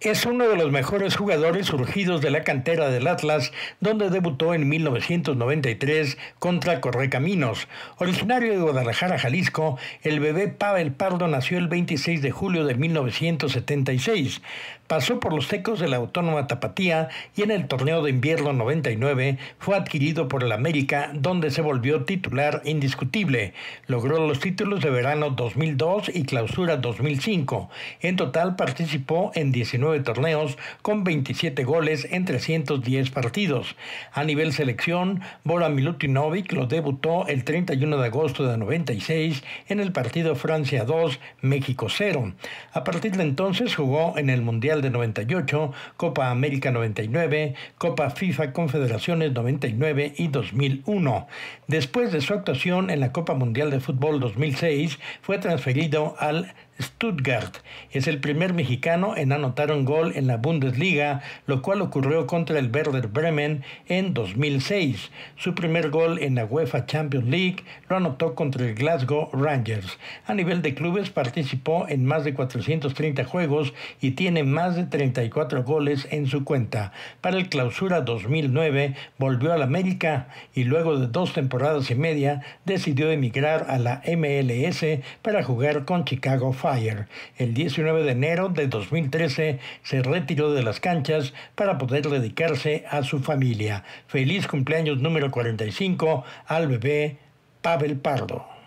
Es uno de los mejores jugadores surgidos de la cantera del Atlas, donde debutó en 1993 contra Correcaminos. Originario de Guadalajara, Jalisco, el bebé Pavel Pardo nació el 26 de julio de 1976. Pasó por los tecos de la Autónoma Tapatía y en el torneo de invierno 99 fue adquirido por el América, donde se volvió titular indiscutible. Logró los títulos de verano 2002 y clausura 2005. En total participó en 19 torneos con 27 goles en 310 partidos. A nivel selección, Bora Milutinovic lo debutó el 31 de agosto de 96 en el partido Francia 2, México 0. A partir de entonces jugó en el Mundial de 98, Copa América 99, Copa FIFA Confederaciones 99 y 2001. Después de su actuación en la Copa Mundial de Fútbol 2006, fue transferido al Stuttgart. Es el primer mexicano en anotar un gol en la Bundesliga, lo cual ocurrió contra el Werder Bremen en 2006. Su primer gol en la UEFA Champions League lo anotó contra el Glasgow Rangers. A nivel de clubes participó en más de 430 juegos y tiene más de 34 goles en su cuenta. Para el clausura 2009 volvió al América y luego de dos temporadas y media decidió emigrar a la MLS para jugar con Chicago El 19 de enero de 2013 se retiró de las canchas para poder dedicarse a su familia. Feliz cumpleaños número 45 al bebé Pavel Pardo.